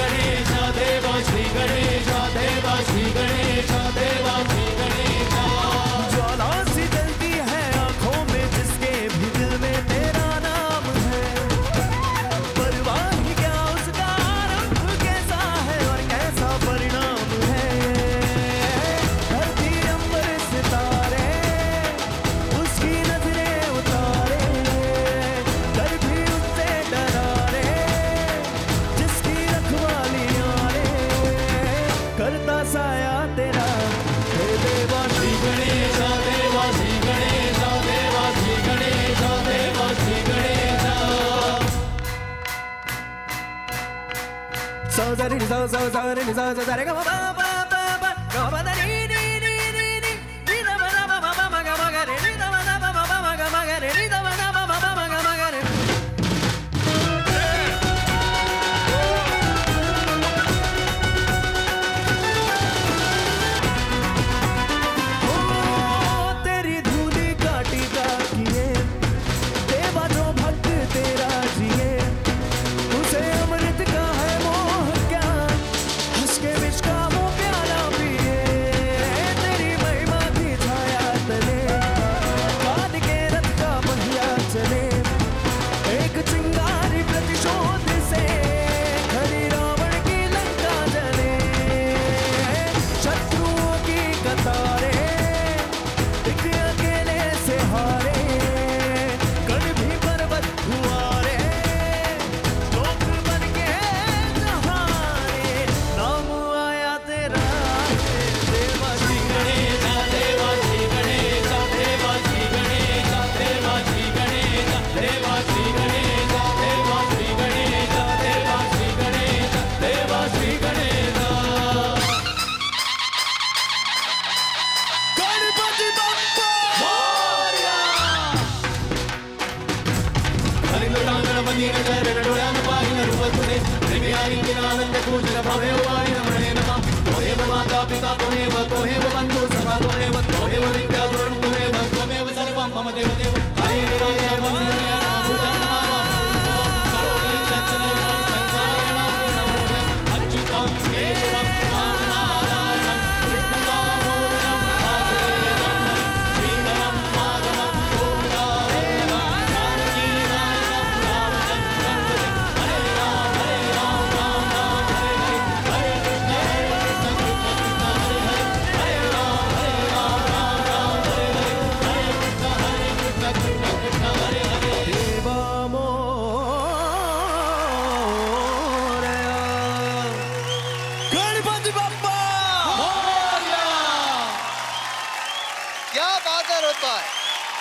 Shri Ganesha Deva Shri Ganesha za re ni za za za re ni za za za re ga ma ba ba ba ga ma ീനചരണുരാനുപായി നടുവത്തുനെ ദ്രവ്യാരിക്കിനാനന്ദ പൂജന ഭവയവായി നമ്മുടെ നമ ത്വമേവ മാതാപിതാ ത്വമേവ ത്വമേവ ബന്ധു